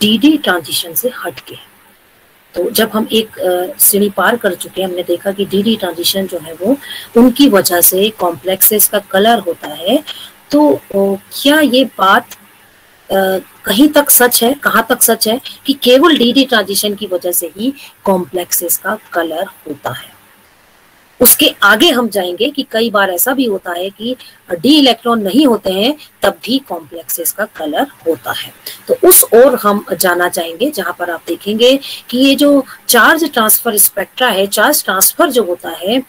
D D transition से हट के। तो जब हम एक श्रेणी पार कर चुके हैं, हमने देखा कि डी डी ट्रांजिशन जो है वो उनकी वजह से कॉम्प्लेक्सेस का कलर होता है। तो क्या ये बात कहीं तक सच है, कहाँ तक सच है कि केवल डी डी ट्रांजिशन की वजह से ही कॉम्प्लेक्सेस का कलर होता है? उसके आगे हम जाएँगे कि कई बार ऐसा भी होता है कि डी इलेक्ट्रॉन नहीं होते हैं, तब भी कॉम्प्लेक्सेस का कलर होता है। तो उस ओर हम जाना चाहेंगे, जहाँ पर आप देखेंगे कि ये जो चार्ज ट्रांसफ़र स्पेक्ट्रा है, चार्ज ट्रांसफ़र जो होता है,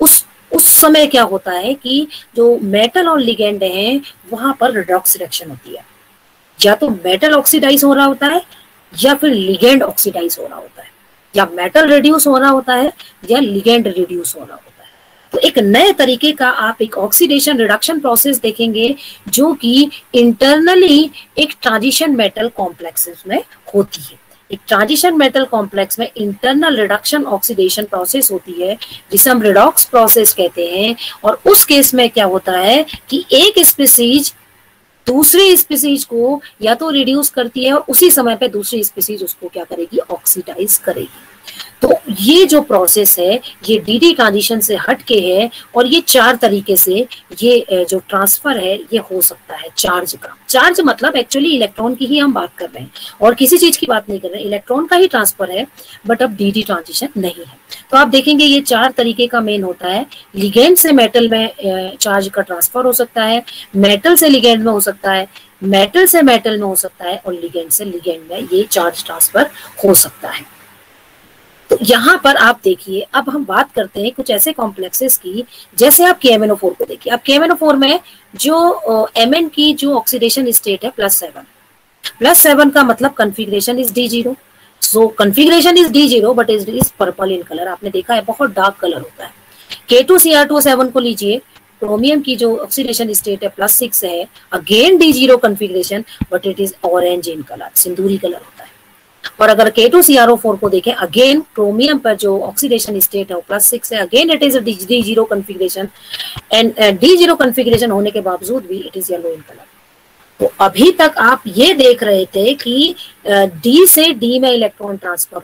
उस उस समय क्या होता है कि जो मेटल और लिगेंड हैं, वहाँ पर रिडॉक्स रिएक्शन होती है। या तो मेटल ऑक्सीडाइज हो रहा होता है, या फिर लिगेंड ऑक्सीडाइज हो रहा होता है। या मेटल रिड्यूस हो रहा होता है या लिगेंड रिड्यूस हो रहा होता है। तो एक नए तरीके का आप एक ऑक्सीडेशन रिडक्शन प्रोसेस देखेंगे जो कि इंटरनली एक ट्रांजिशन मेटल कॉम्प्लेक्सेस में होती है। एक ट्रांजिशन मेटल कॉम्प्लेक्स में इंटरनल रिडक्शन ऑक्सीडेशन प्रोसेस होती है, जिसे हम रिडॉक्स प्रोसेस कहते हैं। और उस केस में क्या होता है कि एक स्पीसीज दूसरी स्पीसीज को या तो रिड्यूस करती है और उसी समय पे दूसरी स्पीसीज उसको क्या करेगी? ऑक्सीडाइज करेगी। तो ये जो प्रोसेस है, ये डीडी ट्रांजिशन से हट के है और ये चार तरीके से ये जो ट्रांसफ़र है, ये हो सकता है चार्ज का। चार्ज मतलब एक्चुअली इलेक्ट्रॉन की ही हम बात कर रहे हैं और किसी चीज़ की बात नहीं कर रहे हैं। इलेक्ट्रॉन का ही ट्रांसफ़र है बट अब डीडी ट्रांजिशन नहीं है। तो आप देखेंगे ये चार तरीके का मेन होता है। लिगेंड से मेटल में चार्ज का ट्रांसफ़र हो सकता है मेटल से लिगेंड में हो सकता है मेटल से मेटल में हो सकता है और लिगेंड से लिगेंड में ये चार्ज ट्रांसफ़र हो सकता है। तो यहाँ पर आप देखिए अब हम बात करते हैं कुछ ऐसे कॉम्प्लेक्सेस की जैसे आप के को देखिए। अब के में जो एम uh, की जो ऑक्सीडेशन स्टेट है प्लस सेवन प्लस सेवन का मतलब configuration is D zero so configuration is D zero but is is purple in colour आपने देखा है बहुत डार्क कलर होता है। K two C R two seven को लीजिए। क्रोमियम की जो ऑक्सीडेशन स्टेट है प्लस सिक्स है। Again D zero configuration but it is orange in colour सिंदूरी कलर और अगर K two C R O four को देखें अगेन क्रोमियम पर जो ऑक्सीडेशन स्टेट है, वो प्लस सिक्स है. Again it is D zero configuration and D zero configuration होने के बावजूद भी it is yellow in colour तो अभी तक आप ये देख रहे थे कि डी से डी में इलेक्ट्रॉन ट्रांसफ़र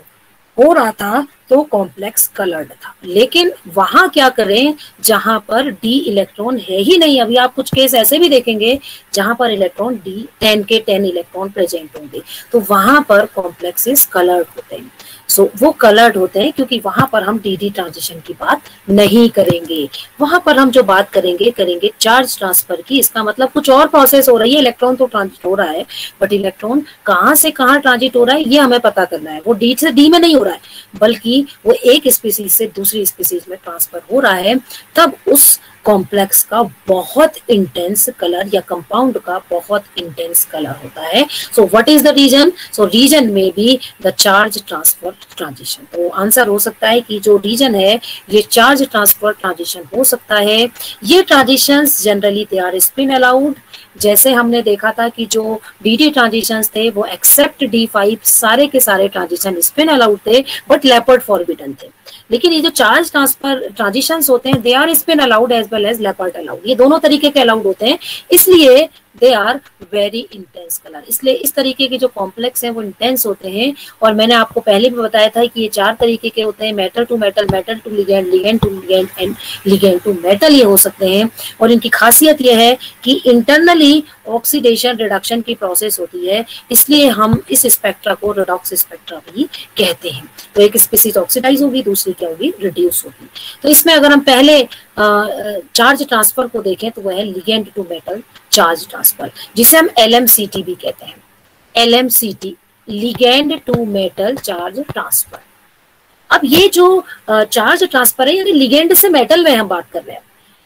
हो रहा था तो कॉम्प्लेक्स कलर्ड था। लेकिन वहाँ क्या करें, जहाँ पर डी इलेक्ट्रॉन है ही नहीं। अभी आप कुछ केस ऐसे भी देखेंगे, जहाँ पर इलेक्ट्रॉन डी टेन के टेन इलेक्ट्रॉन प्रेजेंट होंगे। तो वहाँ पर कॉम्प्लेक्सेस कलर्ड होते हैं। सो so, वो कलर्ड होते हैं क्योंकि वहाँ पर हम डी डी ट्रांजिशन की बात नहीं करेंगे। वहाँ पर हम जो बात करेंगे करेंगे चार्ज ट्रांसफ़र की। इसका मतलब कुछ और प्रोसेस हो रही है। इलेक्ट्रॉन तो ट्रांजिट हो रहा है बट इलेक्ट्रॉन कहाँ से कहाँ ट्रांजिट हो रहा है ये हमें पता करना है। वो डी से डी में नहीं हो रहा है बल्कि वो एक स्पीसीज से दूसरी स्पीसीज में ट्रांसफ़र हो रहा है। तब उस कॉम्प्लेक्स का बहुत इंटेंस कलर या कंपाउंड का बहुत इंटेंस कलर होता है। So what is the reason so reason में भी द चार्ज ट्रांसफ़र ट्रांजिशन तो आंसर हो सकता है कि जो रीजन है, ये चार्ज ट्रांसफ़र ट्रांजिशन हो सकता है। ये transition generally they are spin allowed जैसे हमने देखा था कि जो डी डी ट्रांजिशन थे, वो एक्सेप्ट डी फाइव सारे के सारे ट्रांजिशन स्पिन अलाउड थे बट लेपर्ड फॉरबिडन थे। लेकिन ये जो चार्ज ट्रांसफ़र ट्रांजिशन होते हैं they are spin allowed as well as Laporte allowed ये दोनों तरीके के अलाउड होते हैं। इसलिए they are very intense colour इसलिए इस तरीके के जो कॉम्प्लेक्स हैं, वो इंटेंस होते हैं। और मैंने आपको पहले भी बताया था कि ये चार तरीके के होते हैं। Metal to metal metal to ligand ligand to ligand and ligand to metal ये हो सकते हैं। और इनकी खासियत ये है कि इंटरनली ऑक्सीडेशन रिडक्शन की प्रोसेस होती है। इसलिए हम इस स्पेक्ट्रा को रिडॉक्स स्पेक्ट्रा भी कहते हैं। तो एक स्पीसीज ऑक्सीडाइज होगी, दूसरी क्या होगी? रिड्यूस होगी। तो इसमें अगर हम पहले चार्ज ट्रांसफ़र को देखें तो वह है ligand to metal charge transfer जिसे हम एलएमसीटी भी कहते हैं। L M C T ligand to metal charge transfer अब ये जो चार्ज ट्रांसफ़र है, यानी लिगेंड से मेटल में हम बात कर रहे हैं,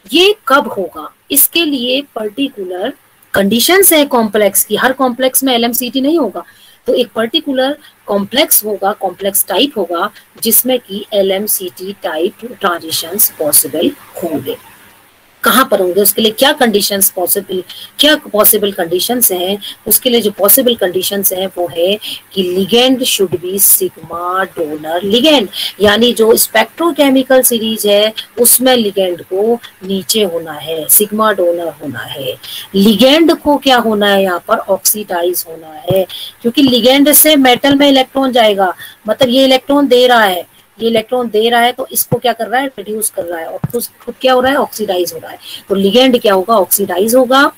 ये कब होगा? इसके लिए पर्टिकुलर कंडीशंस है कॉम्प्लेक्स की। हर कॉम्प्लेक्स में एलएमसीटी नहीं होगा। तो एक पर्टिकुलर कॉम्प्लेक्स होगा कॉम्प्लेक्स टाइप होगा, जिसमें कि एल टाइप ट्रांजिशन पॉसिबल होंगे। कहाँ पर होंगे, उसके लिए क्या कंडीशन पॉसिबल क्या पॉसिबल कंडीशन हैं? उसके लिए जो पॉसिबल कंडीशन हैं, वो है कि ligand should be sigma donor ligand यानी जो स्पेक्ट्रोकेमिकल सीरीज़ है, उसमें लिगेंड को नीचे होना है सिग्मा डोनर होना है। लिगेंड को क्या होना है, यहाँ पर ऑक्सीडाइज होना है, क्योंकि लिगेंड से मेटल में इलेक्ट्रॉन जाएगा। मतलब ये इलेक्ट्रॉन दे रहा है ये इलेक्ट्रॉन दे रहा है तो इसको क्या कर रहा है? रिड्यूस कर रहा है। और खुद क्या हो रहा है? ऑक्सीडाइज हो रहा है। तो लिगेंड क्या होगा? ऑक्सीडाइज होगा।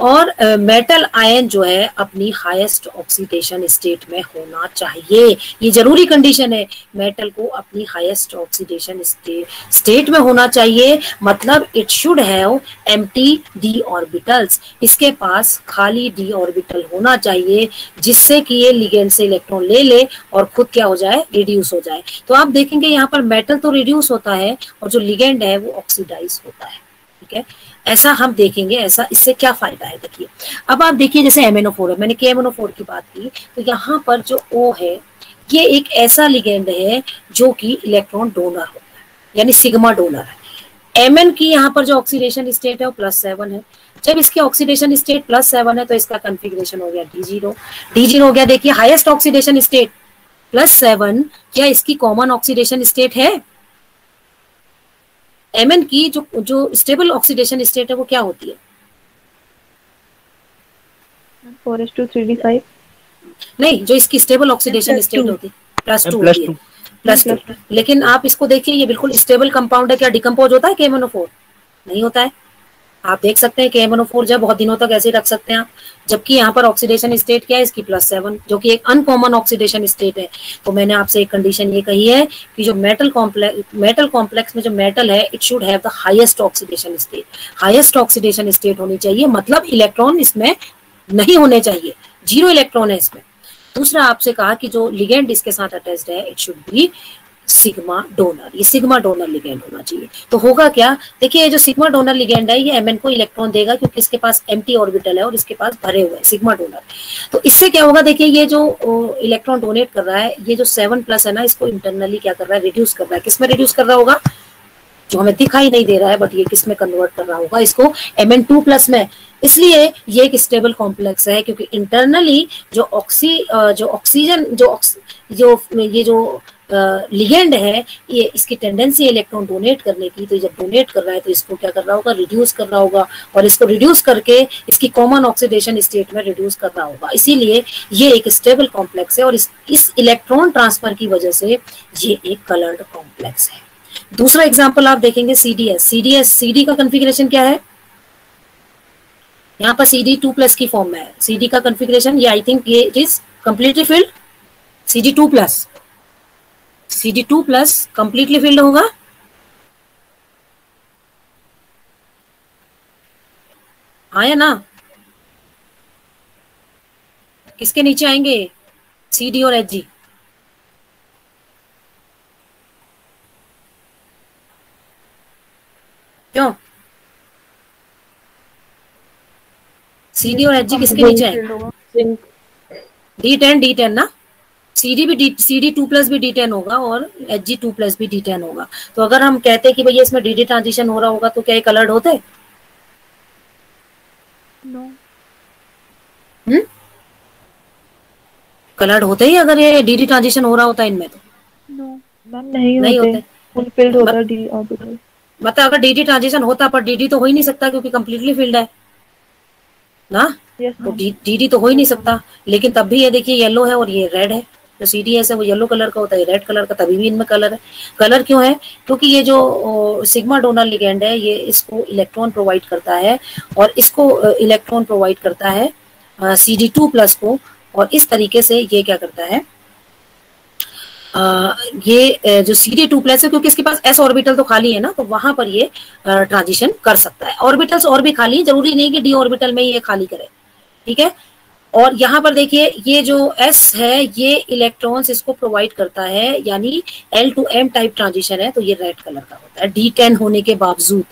और मेटल आयन जो है, अपनी हाईएस्ट ऑक्सीडेशन स्टेट में होना चाहिए। ये ज़रूरी कंडीशन है। मेटल को अपनी हाईएस्ट ऑक्सीडेशन स्टेट में होना चाहिए। मतलब it should have empty D orbitals इसके पास खाली डी ऑर्बिटल होना चाहिए, जिससे कि ये लिगेंड से इलेक्ट्रॉन ले ले और खुद क्या हो जाए रिड्यूस हो जाए। तो आप देखेंगे यहाँ पर मेटल तो रिड्यूस होता है और जो लिगेंड है वो ऑक्सीडाइज होता है। ठीक है? ऐसा हम देखेंगे, ऐसा इससे क्या फ़ायदा है? देखिए, अब आप देखिए जैसे एमएनओ है, मैंने के की बात की तो यहाँ पर जो ओ है, ये एक ऐसा लिगेंड है जो कि इलेक्ट्रॉन डोनर होता है, यानी सिग्मा डोनर है। एम की यहाँ पर जो ऑक्सीडेशन स्टेट है, वो प्लस सेवन है। जब इसकी ऑक्सीडेशन स्टेट प्लस सेवन है तो इसका कंफिग्रेशन हो गया डी ज़ीरो डी ज़ीरो हो गया, देखिए highest oxidation state plus seven क्या इसकी कॉमन ऑक्सीडेशन स्टेट है? एमएन की जो जो स्टेबल ऑक्सीडेशन स्टेट है वो क्या होती है? Four two three D five नहीं जो इसकी स्टेबल ऑक्सीडेशन स्टेट होती है plus two plus two plus two लेकिन आप इसको देखिए ये बिल्कुल स्टेबल कंपाउंड है क्या डिकम्पोज होता है? केमोनोफोर नहीं होता है? आप देख सकते हैं कि एमोनोफोर जो बहुत दिनों तक ऐसे रख सकते हैं जबकि यहाँ पर ऑक्सीडेशन स्टेट क्या है? इसकी प्लस सेवन जो कि एक अनकॉमन ऑक्सीडेशन स्टेट है। तो मैंने आपसे एक कंडीशन ये कही है कि जो मेटल कॉम्प्लेक्स मेटल कॉम्प्लेक्स में जो मेटल है it should have the highest oxidation state highest oxidation state होनी चाहिए मतलब इलेक्ट्रॉन इसमें नहीं होने चाहिए। ज़ीरो इलेक्ट्रॉन है इसमें। दूसरा आपसे कहा कि जो लिगेंड इसके साथ अटैच्ड है it should be sigma donor, ये सिग्मा डोनर लिगेंड होना चाहिए। तो होगा क्या? देखिए जो सिग्मा डोनर लिगेंड है, ये एमएन को इलेक्ट्रॉन देगा क्योंकि इसके पास एम्प्टी ऑर्बिटल है और इसके पास भरे हुए सिग्मा डोनर। तो इससे क्या होगा? देखिए, ये जो इलेक्ट्रॉन डोनेट कर रहा है, ये जो सेवन प्लस है ना, इसको इंटरनली क्या कर रहा है? रिड्यूस कर रहा है। किसमें रिड्यूस कर रहा होगा? जो हमें दिखाई नहीं दे रहा है बट ये किसमें कन्वर्ट कर रहा होगा? इसको एम एन टू प्लस में। इसलिए ये एक स्टेबल कॉम्प्लेक्स है, क्योंकि इंटरनली जो ऑक्सी जो ऑक्सीजन जो जो, ये जो लिगेंड है, ये इसकी टेंडेंसी इलेक्ट्रॉन डोनेट करने की तो जब डोनेट कर रहा है तो इसको क्या कर रहा होगा? रिड्यूस कर रहा होगा और इसको रिड्यूस करके इसकी कॉमन ऑक्सीडेशन स्टेट में रिड्यूस कर रहा होगा। इसीलिए ये एक स्टेबल कॉम्प्लेक्स है और इस इस इलेक्ट्रॉन ट्रांसफ़र की वजह से ये एक कलर्ड कॉम्प्लेक्स है। दूसरा एग्ज़ाम्पल आप देखेंगे सीडीएस सीडीएस सीडी का कन्फिग्रेशन क्या है? यहाँ पर सी डी टू प्लस की फॉर्म में है। सी डी का कन्फिग्रेशन ये आई थिंक ये it is completely filled C D two plus C D two plus completely filled होगा? आया ना? किसके नीचे आएँगे? सी डी और एच जी क्यों? सी डी और एच जी किसके नीचे आएँगे डी टेन डी टेन ना? सी डी भी सी डी टू प्लस भी डी टेन होगा और एच जी टू प्लस भी डी टेन होगा। तो अगर हम कहते हैं कि भैया इसमें डी डी ट्रांजिशन हो रहा होगा तो क्या ये कलर्ड होते? No. हम्म? कलर्ड होते ही अगर ये डी डी ट्रांजिशन हो रहा होता है इनमें तो? No. नहीं, नहीं होते, फुलफिल्ड होता डी ऑर्बिटल मतलब अगर डी डी ट्रांजिशन होता पर डी डी तो हो ही नहीं सकता क्योंकि कंप्लीटली फ़ील्ड है। ना? Yes, तो डी डी तो हो ही नहीं सकता। लेकिन तब भी ये देखिए येलो है और ये रेड है। जो सी डी एस है वो येलो कलर का होता है रेड कलर का तभी भी इनमें कलर है। कलर क्यों है? क्योंकि ये जो सिग्मा डोनर लिगेंड है ये इसको इलेक्ट्रॉन प्रोवाइड करता है और इसको इलेक्ट्रॉन प्रोवाइड करता है सी डी टू प्लस को और इस तरीके से ये क्या करता है आ, ये जो सी डी टू प्लस है क्योंकि इसके पास एस ऑर्बिटल तो खाली है ना तो वहाँ पर ये ट्रांजिशन कर सकता है। ऑर्बिटल्स और भी खाली है ज़रूरी नहीं कि डी ऑर्बिटल में ये खाली करे ठीक है? और यहाँ पर देखिए, ये जो S है, ये इलेक्ट्रॉन्स इसको प्रोवाइड करता है, यानी L to M type transition है तो ये रेड कलर का होता है। डी टेन होने के बावजूद।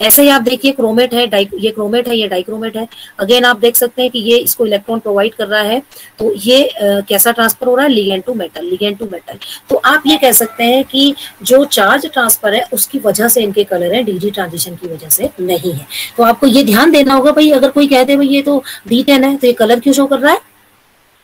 ऐसे ही आप देखिए क्रोमेट है ये क्रोमेट है ये डाइक्रोमेट है। अगेन आप देख सकते हैं कि ये इसको इलेक्ट्रॉन प्रोवाइड कर रहा है। तो ये आ, कैसा ट्रांसफ़र हो रहा है? Ligand to metal ligand to metal तो आप ये कह सकते हैं कि जो चार्ज ट्रांसफ़र है उसकी वजह से इनके कलर है डीजी ट्रांजिशन की वजह से नहीं है। तो आपको ये ध्यान देना होगा भाई अगर कोई कहते भाई ये तो डी है तो ये कलर क्यों शो कर रहा है?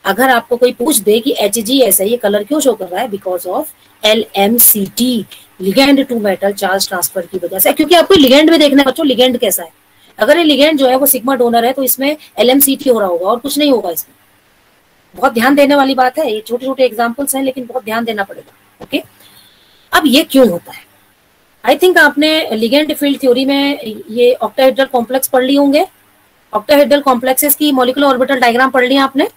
अगर आपको कोई पूछ दे कि एच जी ऐसा ये कलर क्यों शो कर रहा है? Because of L M C T ligand to metal charge transfer की वजह से। क्योंकि आपको लिगेंड में देखना है, बच्चों लिगेंड कैसा है? अगर ये लिगेंड जो है, वो सिग्मा डोनर है तो इसमें एल एम सी टी हो रहा होगा और कुछ नहीं होगा इसमें। बहुत ध्यान देने वाली बात है, ये छोटे छोटे एग्जाम्पल्स हैं, लेकिन बहुत ध्यान देना पड़ेगा ओके अब ये क्यों होता है? आई थिंक आपने लिगेंड फ़ील्ड थ्योरी में ये ऑक्टाहेड्रल कॉम्प्लेक्स पढ़ लिए होंगे। ऑक्टाहेड्रल कॉम्प्लेक्सेस की मॉलिकुलर ऑर्बिटल डायग्राम पढ़ लिया आपने?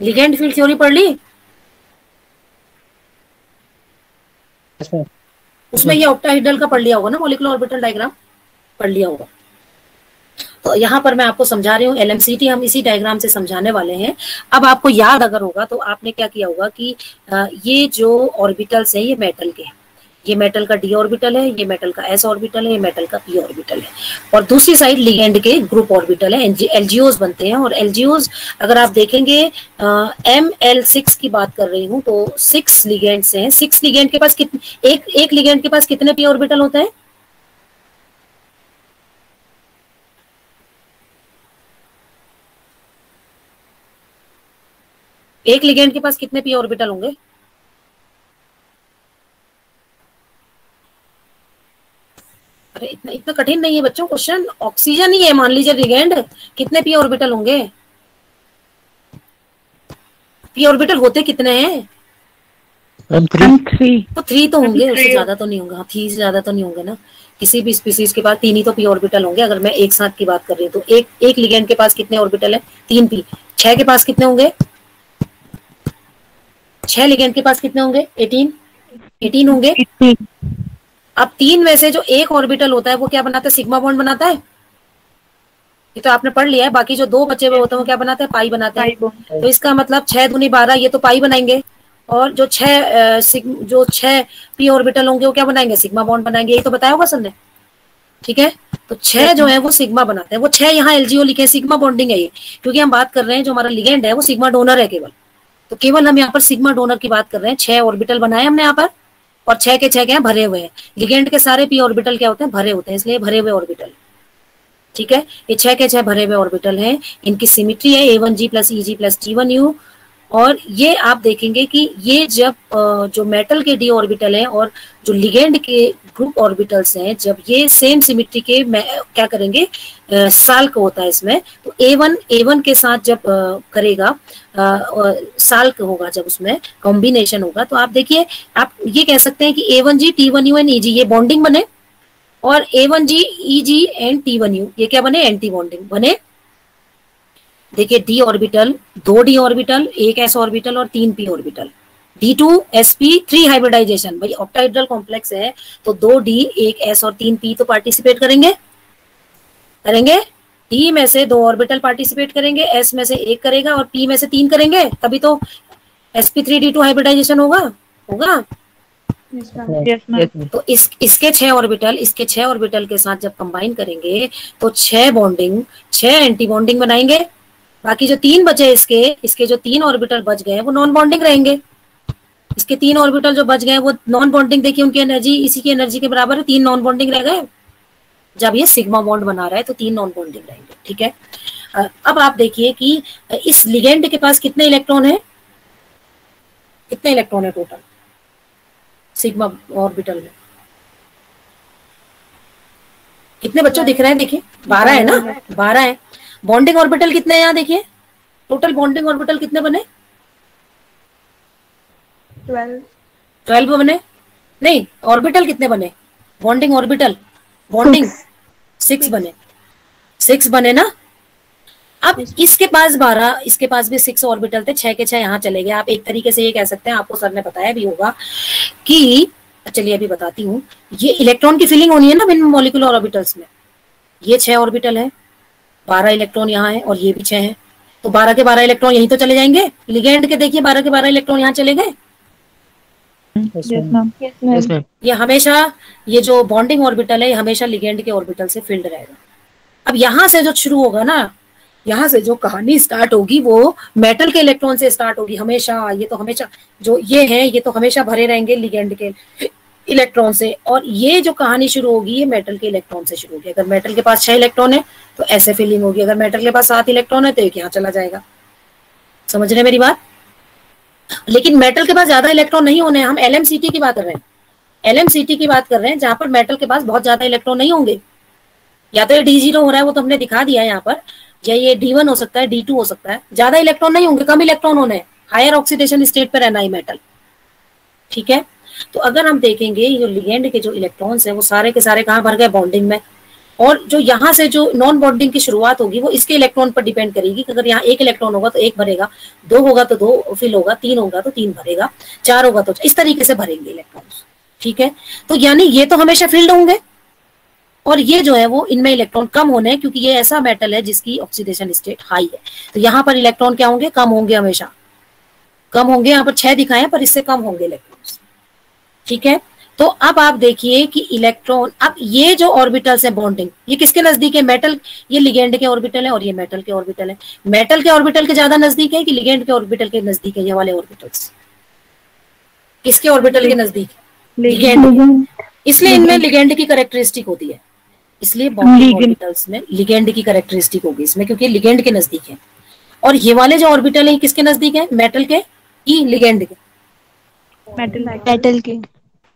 लिगेंड फ़ील्ड थ्योरी पढ़ ली? उसमें। ये ऑक्टाहेड्रल का पढ़ लिया होगा ना मोलिकुलर ऑर्बिटल डायग्राम पढ़ लिया होगा। तो यहाँ पर मैं आपको समझा रही हूँ एलएमसीटी हम इसी डायग्राम से समझाने वाले हैं। अब आपको याद अगर होगा तो आपने क्या किया होगा कि ये जो ऑर्बिटल्स हैं ये मेटल के हैं। ये मेटल का डी ऑर्बिटल है, ये मेटल का एस ऑर्बिटल है, ये मेटल का पी ऑर्बिटल है। और दूसरी साइड लिगेंड के ग्रुप ऑर्बिटल है एलजीओज बनते हैं और एलजीओज अगर आप देखेंगे एम एल सिक्स की बात कर रही हूँ तो सिक्स लिगेंड हैं। सिक्स लिगेंड के पास कितने एक एक लिगेंड के पास कितने पी ऑर्बिटल होते हैं? एक लिगेंड के पास कितने पी ऑर्बिटल होंगे? अरे इतना इतना कठिन नहीं है बच्चों क्वेश्चन ऑक्सीजन ही है मान लीजिए लिगेंड कितने पी ऑर्बिटल होंगे? पी ऑर्बिटल होते कितने हैं? थ्री तो थ्री तो होंगे उससे ज़्यादा तो नहीं होगा। थ्री से ज़्यादा तो नहीं होंगे ना। किसी भी स्पीसीज के पास तीन ही तो पी ऑर्बिटल होंगे अगर मैं एक साथ की बात कर रही हूँ तो एक एक लिगेंड के पास कितने ऑर्बिटल है? तीन पी छह के पास कितने होंगे? छह लिगेंड के पास कितने होंगे? एटीन एटीन होंगे? अब तीन में से जो एक ऑर्बिटल होता है वो क्या बनाता है? सिग्मा बॉन्ड बनाता है? ये तो आपने पढ़ लिया है बाकी जो दो बचे हुए होते हैं वो क्या बनाते हैं? पाई बनाते हैं। तो इसका मतलब छह दुनी बारह ये तो पाई बनाएँगे। और जो छह जो छह पी ऑर्बिटल होंगे वो क्या बनाएँगे? सिग्मा बॉन्ड बनाएँगे। यही तो बताया होगा सर ने। ठीक है? तो छह जो है वो सिग्मा बनाते हैं। वो छह यहाँ एलजीओ लिखे सिग्मा बॉन्डिंग है ये। क्योंकि हम बात कर रहे हैं जो हमारा लिगेंड है वो सिग्मा डोनर है केवल। तो केवल हम यहाँ पर सिग्मा डोनर की बात कर रहे हैं। छह ऑर्बिटल बनाए हमने यहाँ पर। और छह के छह के हैं, भरे हुए हैं। लिगेंड के सारे पी ऑर्बिटल क्या होते हैं? भरे होते हैं, इसलिए भरे हुए ऑर्बिटल ठीक है? ये छह के छह भरे हुए ऑर्बिटल हैं। इनकी सिमिट्री है A one G plus E G plus T one U और ये आप देखेंगे कि ये जब जो मेटल के डी ऑर्बिटल है और जो लिगेंड के ग्रुप ऑर्बिटल्स हैं, जब ये सेम सिमिट्री के क्या करेंगे साल्क होता है इसमें तो ए वन ए वन के साथ जब करेगा साल्क होगा जब उसमें कॉम्बिनेशन होगा तो आप देखिए, आप ये कह सकते हैं कि A one G T one U and E G ये बॉन्डिंग बने और A one G E G and T one U ये क्या बने एंटी बॉन्डिंग बने। देखिए डी ऑर्बिटल दो डी ऑर्बिटल एक एस ऑर्बिटल और तीन P orbital D two S P three hybridization भाई ऑक्टाइड्रल कॉम्प्लेक्स है तो दो डी एक एस और तीन पी तो पार्टिसिपेट करेंगे। करेंगे? डी में से दो ऑर्बिटल पार्टिसिपेट करेंगे एस में से एक करेगा और पी में से तीन करेंगे। तभी तो S P three D two hybridization होगा? होगा? तो इस इसके छह ऑर्बिटल इसके छह ऑर्बिटल के साथ जब कंबाइन करेंगे तो छह बॉन्डिंग छह एंटी बॉन्डिंग बनाएँगे। बाकी जो तीन बचे इसके इसके जो तीन ऑर्बिटल बच गए वो नॉन बॉन्डिंग रहेंगे। इसके तीन ऑर्बिटल जो बच गए वो नॉन बॉन्डिंग देखिए उनकी एनर्जी इसी की एनर्जी के बराबर है, तीन नॉन बॉन्डिंग रह गए। जब ये सिग्मा बॉन्ड बना रहा है तो तीन नॉन बॉन्डिंग रहेंगे, ठीक है? अब आप देखिए कि इस लिगेंड के पास कितने इलेक्ट्रॉन है? कितने इलेक्ट्रॉन है टोटल सिग्मा ऑर्बिटल में। कितने बच्चों दिख रहे हैं? देखिए, बारह है ना? बारह है। बॉन्डिंग ऑर्बिटल कितने हैं यहाँ देखिए? टोटल बॉन्डिंग ऑर्बिटल कितने बने? ट्वेल्व बने। नहीं ऑर्बिटल कितने बने? बॉन्डिंग ऑर्बिटल बॉन्डिंग सिक्स बने। सिक्स बने ना? अब इसके पास बारह इसके पास भी सिक्स ऑर्बिटल थे छह के छह यहाँ चले गए। आप एक तरीके से ये कह सकते हैं आपको सर ने बताया भी होगा कि चलिए अभी बताती हूँ ये इलेक्ट्रॉन की फिलिंग होनी है ना बिन मोलिकुलर ऑर्बिटल्स में? ये छह ऑर्बिटल है। बारह इलेक्ट्रॉन यहाँ है और ये भी छह है। तो बारह के बारह इलेक्ट्रॉन यही तो चले जाएँगे? लिगेंड के देखिए बारह के बारह इलेक्ट्रॉन यहाँ चले गए? ये हमेशा ये जो बॉन्डिंग ऑर्बिटल है ये हमेशा लिगेंड के ऑर्बिटल से फिल्ड रहेगा। अब यहाँ से जो शुरू होगा ना यहाँ से जो कहानी स्टार्ट होगी वो मेटल के इलेक्ट्रॉन से स्टार्ट होगी हमेशा। ये तो हमेशा जो ये है ये तो हमेशा भरे रहेंगे लिगेंड के। इलेक्ट्रॉन से। और ये जो कहानी शुरू होगी, ये मेटल के इलेक्ट्रॉन से शुरू होगी। अगर मेटल के पास छह इलेक्ट्रॉन है तो ऐसे फीलिंग होगी। अगर मेटल के पास सात इलेक्ट्रॉन है तो एक यहाँ चला जाएगा। समझ रहे मेरी बात? लेकिन मेटल के पास ज़्यादा इलेक्ट्रॉन नहीं होने हम एल की बात कर रहे हैं। एल की बात कर रहे हैं, जहाँ पर मेटल के पास बहुत ज़्यादा इलेक्ट्रॉन नहीं होंगे। या तो ये डी ज़ीरो हो रहा है, वो तो हमने दिखा दिया है यहाँ पर। या ये डी वन हो सकता है डी टू हो सकता है। ज़्यादा इलेक्ट्रॉन नहीं होंगे, कम इलेक्ट्रॉन होने हायर ऑक्सीडेशन स्टेट पर रहना ही मेटल ठीक है? तो अगर हम देखेंगे, ये जो लिगेंड के जो इलेक्ट्रॉन्स है, वो सारे के सारे कहाँ भर गए? बॉन्डिंग में। और जो यहाँ से जो नॉन बॉन्डिंग की शुरुआत होगी, वो इसके इलेक्ट्रॉन पर डिपेंड करेगी कि अगर यहाँ एक इलेक्ट्रॉन होगा तो एक भरेगा, दो होगा तो दो फिल होगा, तीन होगा तो तीन भरेगा, चार होगा तो इस तरीके से भरेंगे इलेक्ट्रॉन्स, ठीक है? तो यानी ये तो हमेशा फ़ील्ड होंगे। और ये जो है, वो इनमें इलेक्ट्रॉन कम होने हैं क्योंकि ये ऐसा मेटल है जिसकी ऑक्सीडेशन स्टेट हाई है। तो यहाँ पर इलेक्ट्रॉन क्या होंगे? कम होंगे हमेशा। कम होंगे, यहाँ पर छह दिखाए पर इससे कम होंगे इलेक्ट्रॉन्स ठीक है? तो अब आप देखिए कि इलेक्ट्रॉन अब ये जो ऑर्बिटल्स है बॉन्डिंग ये किसके नज़दीक है? मेटल ये लिगेंड के ऑर्बिटल है और ये मेटल के ऑर्बिटल है। मेटल के ऑर्बिटल के ज़्यादा नज़दीक है कि लिगेंड के ऑर्बिटल के नज़दीक है ये वाले ऑर्बिटल्स किसके ऑर्बिटल के नज़दीक? लिगेंड इसलिए इनमें लिगेंड की करेक्टरिस्टिक होती है। इसलिए बॉन्डिंग ऑर्बिटल्स में लिगेंड की करेक्टरिस्टिक होगी इसमें क्योंकि लिगेंड के नज़दीक है। और ये वाले जो ऑर्बिटल है किसके नज़दीक है? मेटल के ई लिगेंड के। मेटल मेटल के।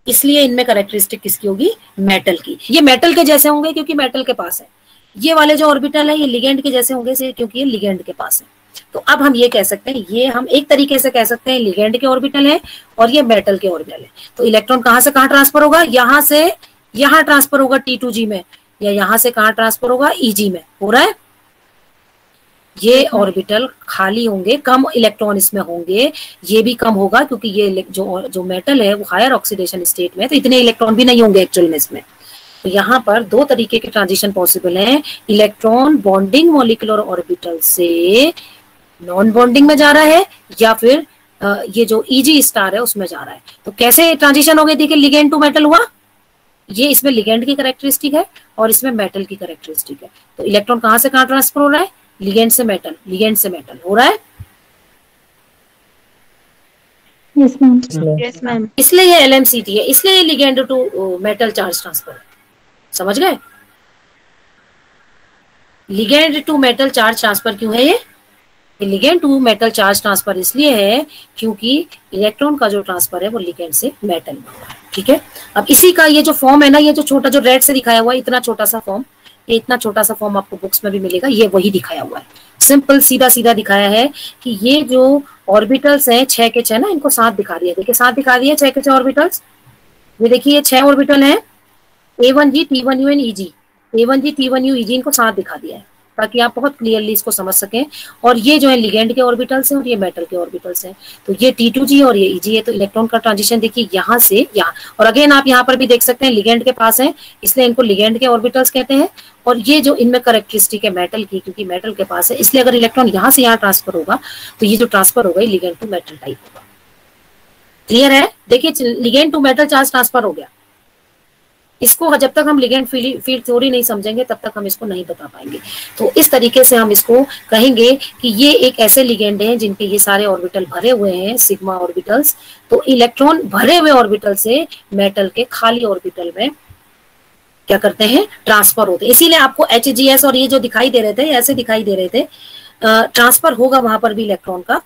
इसलिए इनमें करेक्टरिस्टिक किसकी होगी? मेटल की। ये मेटल के जैसे होंगे क्योंकि मेटल के पास है। ये वाले जो ऑर्बिटल है, ये लिगेंड के जैसे होंगे क्योंकि ये लिगेंड के पास है। तो अब हम ये कह सकते हैं, ये हम एक तरीके से कह सकते हैं लिगेंड के ऑर्बिटल है और ये मेटल के ऑर्बिटल है। तो इलेक्ट्रॉन कहाँ से कहाँ ट्रांसफ़र होगा? यहाँ से, यहाँ ट्रांसफ़र होगा टी टू जी में, या यहाँ से कहाँ ट्रांसफ़र होगा? ईजी में। हो रहा है? ये ऑर्बिटल खाली होंगे कम इलेक्ट्रॉन इसमें होंगे ये भी कम होगा क्योंकि ये जो जो मेटल है वो हायर ऑक्सीडेशन स्टेट में है, तो इतने इलेक्ट्रॉन भी नहीं होंगे एक्चुअल में। इसमें तो यहाँ पर दो तरीके के ट्रांजिशन पॉसिबल हैं इलेक्ट्रॉन बॉन्डिंग मोलिकुलर ऑर्बिटल से नॉन बॉन्डिंग में जा रहा है या फिर ये जो ईजी स्टार है उसमें जा रहा है। तो कैसे ट्रांजिशन हो गए देखिए लिगेंड टू मेटल हुआ? ये इसमें लिगेंड की करेक्टरिस्टिक है और इसमें मेटल की करेक्टरिस्टिक है। तो इलेक्ट्रॉन कहाँ से कहाँ ट्रांसफ़र हो रहा है? लिगेंड से मेटल लिगेंड से मेटल हो रहा है? यस मैम यस मैम इसलिए ये एलएमसीटी है इसलिए ये ligand to metal charge transfer है। समझ गए? Ligand to metal charge transfer क्यों है ये? Ligand to metal charge transfer इसलिए है क्योंकि इलेक्ट्रॉन का जो ट्रांसफ़र है वो लिगेंड से मेटल में हो रहा है। ठीक है? अब इसी का ये जो फॉर्म है ना ये जो छोटा जो रेड से दिखाया हुआ है इतना छोटा सा फॉर्म ये इतना छोटा सा फॉर्म आपको बुक्स में भी मिलेगा, ये वही दिखाया हुआ है। सिंपल सीधा सीधा दिखाया है कि ये जो ऑर्बिटल्स हैं, छह के छह ना, इनको सात दिखा दिया देखिए, सात दिखा दिया छह के छह ऑर्बिटल्स ये देखिए, ये छह ऑर्बिटल है। A one G T one U and E G A one G T one U E G इनको सात दिखा दिया है। ताकि आप बहुत क्लियरली इसको समझ सकें। और ये जो है लिगेंड के ऑर्बिटल्स हैं और ये मेटल के ऑर्बिटल्स हैं। तो ये टी टू जी और ये ई जी है तो इलेक्ट्रॉन का ट्रांजिशन देखिए यहाँ से यहाँ। और अगेन आप यहाँ पर भी देख सकते हैं लिगेंड के पास है, इसलिए इनको लिगेंड के ऑर्बिटल्स कहते हैं। और ये जो इनमें करेक्टरिस्टिक है मेटल की, क्योंकि मेटल के पास है, इसलिए अगर इलेक्ट्रॉन यहाँ से यहाँ ट्रांसफ़र होगा तो ये जो ट्रांसफ़र होगा लिगेंड टू मेटल टाइप होगा। क्लियर है? देखिए ligand to metal charge transfer हो गया। इसको जब तक हम लिगेंड फ़ील्ड थ्योरी नहीं समझेंगे, तब तक हम इसको नहीं बता पाएँगे। तो इस तरीके से हम इसको कहेंगे कि ये एक ऐसे लिगेंड हैं जिनके ये सारे ऑर्बिटल भरे हुए हैं, सिग्मा ऑर्बिटल्स। तो इलेक्ट्रॉन भरे हुए ऑर्बिटल से मेटल के खाली ऑर्बिटल में क्या करते हैं? ट्रांसफ़र होते हैं। इसीलिए आपको एचजीएस और ये जो दिखाई दे रहे थे, ऐसे दिखाई दे रहे थे ट्रांसफ़र होगा वहाँ पर भी इलेक्ट्रॉन का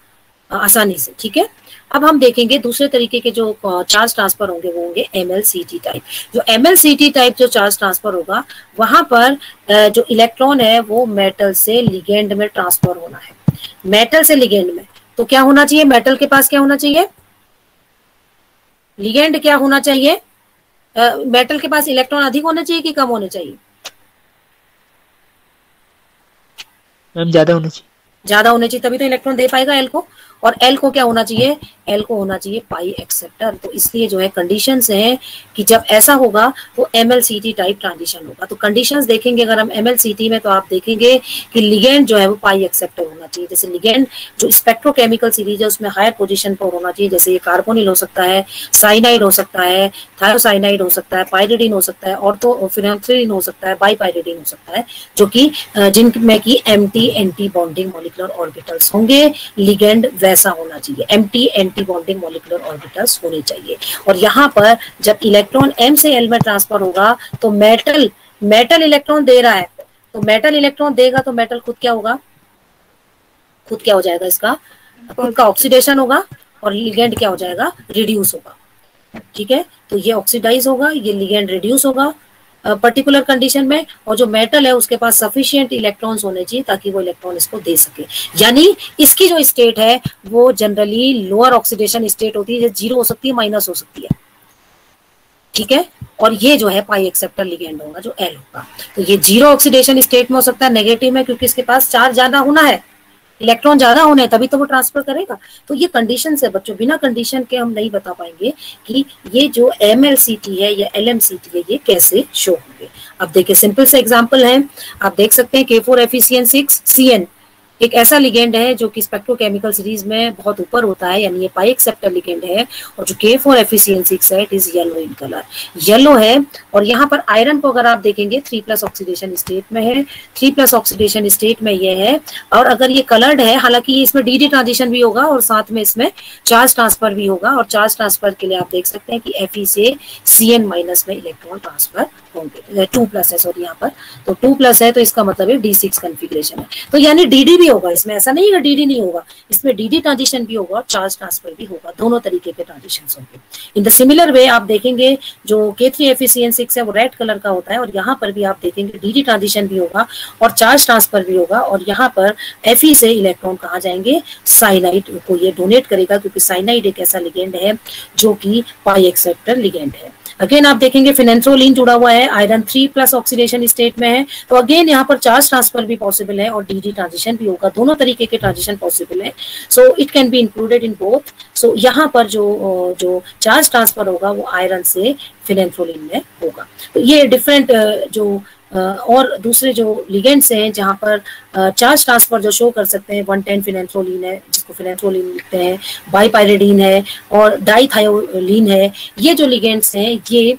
आसानी से, ठीक है? अब हम देखेंगे दूसरे तरीके के जो चार्ज ट्रांसफ़र होंगे वो होंगे एम टाइप जो एम टाइप जो चार्ज ट्रांसफ़र होगा वहाँ पर जो इलेक्ट्रॉन है वो मेटल से लिगेंड में ट्रांसफ़र होना है। मेटल से लिगेंड में। तो क्या होना चाहिए? मेटल के पास क्या होना चाहिए? लिगेंड क्या होना चाहिए? मेटल के पास इलेक्ट्रॉन अधिक होना चाहिए कि कम होने चाहिए? मैम ज़्यादा होना चाहिए। ज़्यादा होने चाहिए तभी तो इलेक्ट्रॉन दे पाएगा एल को। और एल को क्या होना चाहिए? एल को होना चाहिए पाई एक्सेप्टर तो इसलिए जो है कंडीशन है कि जब ऐसा होगा तो एमएलसीटी टाइप ट्रांजिशन होगा। तो कंडीशन देखेंगे, अगर हम एमएलसीटी में तो आप देखेंगे कि लिगेंड जो है वो पाई एक्सेप्टर होना चाहिए। जैसे लिगेंड जो स्पेक्ट्रोकेमिकल सीरीज़ है, उसमें हायर पोजिशन पर होना चाहिए। जैसे ये कार्बोनिल हो सकता है साइनाइड हो सकता है थायोसाइनाइड हो सकता है पायरिडीन हो सकता है और तो फिनेंथ्रिन हो सकता है बाई पायरिडीन हो सकता है, जो कि जिनमें की M T anti bonding molecular orbitals होंगे। लिगेंड वैसा होना चाहिए। M T anti bonding molecular orbitals होने चाहिए। और यहाँ पर जब इलेक्ट्रॉन एम से एल में ट्रांसफ़र होगा तो मेटल मेटल इलेक्ट्रॉन दे रहा है। तो मेटल इलेक्ट्रॉन देगा तो मेटल खुद क्या होगा? खुद क्या हो जाएगा इसका? खुद का ऑक्सीडेशन होगा और लिगेंड क्या हो जाएगा? रिड्यूस होगा। ठीक है? तो ये ऑक्सीडाइज होगा, ये लिगेंड रिड्यूस होगा। पर्टिकुलर कंडीशन में और जो मेटल है, उसके पास सफिशियंट इलेक्ट्रॉन्स होने चाहिए ताकि वो इलेक्ट्रॉन इसको दे सके। यानी इसकी जो स्टेट है, वो जनरली लोअर ऑक्सीडेशन स्टेट होती है ज़ीरो हो सकती है माइनस हो सकती है। ठीक है? और ये जो है पाई एक्सेप्टर लिगेंड होगा, जो एल होगा। तो ये ज़ीरो ऑक्सीडेशन स्टेट में हो सकता है नेगेटिव में, क्योंकि इसके पास चार्ज ज़्यादा होना है। इलेक्ट्रॉन ज़्यादा होने तभी तो वो ट्रांसफ़र करेगा। तो ये कंडीशन है बच्चों, बिना कंडीशन के हम नहीं बता पाएँगे कि ये जो एमएलसीटी है या एलएमसीटी है, ये कैसे शो होंगे। अब देखिए सिंपल से एग्ज़ाम्पल है। आप देख सकते हैं के फोर एफिसियन सिक्स सी एन एक ऐसा लिगेंड है जो कि स्पेक्ट्रोकेमिकल सीरीज़ में बहुत ऊपर होता है, यानी ये पाई एक्सेप्टर लिगेंड है, और जो के फोर एफिशियंसी है it is yellow in colour yellow है, और यहाँ पर आयरन को अगर आप देखेंगे थ्री प्लस ऑक्सीडेशन स्टेट में है। थ्री प्लस ऑक्सीडेशन स्टेट में ये है, और अगर ये कलर्ड है, हालाँकि इसमें डी डी ट्रांजिशन भी होगा, और साथ में इसमें चार्ज ट्रांसफ़र भी होगा, और चार्ज ट्रांसफ़र के लिए आप देख सकते हैं कि एफ़ से सी एन माइनस में इलेक्ट्रॉन ट्रांसफ़र टू प्लस है सॉरी यहाँ पर। तो टू प्लस है तो इसका मतलब है डी सिक्स कन्फिग्रेशन है। तो यानी डी भी होगा इसमें, ऐसा नहीं है डी नहीं होगा। इसमें डीडी ट्रांजिशन भी होगा और चार्ज ट्रांसफ़र भी होगा, दोनों तरीके के ट्रांजिशन होंगे। इन द सिमिलर वे आप देखेंगे जो के थ्री एफिसियन सिक्स है, वो रेड कलर का होता है और यहाँ पर भी आप देखेंगे डी ट्रांजिशन भी होगा और चार्ज ट्रांसफ़र भी होगा और यहाँ पर एफ़ से इलेक्ट्रॉन कहा जाएँगे? साइनाइड को ये डोनेट करेगा, क्योंकि साइनाइड एक ऐसा लिगेंड है जो कि पाई एक्सेप्टर लिगेंड है। अगेन आप देखेंगे फिनेंसोलिन जुड़ा हुआ है iron three plus oxidation state में है। तो अगेन यहाँ पर चार्ज ट्रांसफ़र भी पॉसिबल है और डीजी ट्रांजिशन भी होगा। दोनों तरीके के ट्रांजिशन पॉसिबल है। So it can be included in both so यहाँ पर जो जो चार्ज ट्रांसफ़र होगा, वो आयरन से फिनेंसोलिन में होगा। तो ये डिफरेंट जो और दूसरे जो लिगेंड्स हैं, जहाँ पर चार्ज ट्रांसफ़र जो शो कर सकते हैं, वन टेन फिनेंथ्रोलिन है, जिसको फिनेंथ्रोलिन लिखते हैं बाईपायरेडीन है, और डाईथायोलिन है, ये जो लिगेंड्स हैं, ये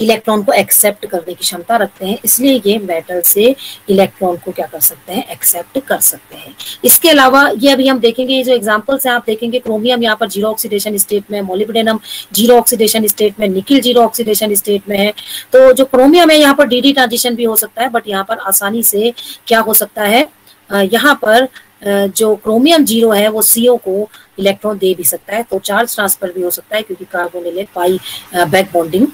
इलेक्ट्रॉन को एक्सेप्ट करने की क्षमता रखते हैं, इसलिए ये मेटल से इलेक्ट्रॉन को क्या कर सकते हैं, एक्सेप्ट कर सकते हैं। इसके अलावा ये अभी हम देखेंगे, ये जो एग्जांपल्स हैं, आप देखेंगे क्रोमियम यहाँ पर ज़ीरो ऑक्सीडेशन स्टेट में मोलिब्डेनम ज़ीरो ऑक्सीडेशन स्टेट में निकिल ज़ीरो ऑक्सीडेशन स्टेट में है। तो जो क्रोमियम है, यहाँ पर डी ट्रांजिशन भी हो सकता है बट यहाँ पर आसानी से क्या हो सकता है यहाँ पर जो क्रोमियम ज़ीरो है, वो सीओ को इलेक्ट्रॉन दे भी सकता है। तो चार्ज ट्रांसफ़र भी हो सकता है, क्योंकि कार्बोनिल पाई बैक बॉन्डिंग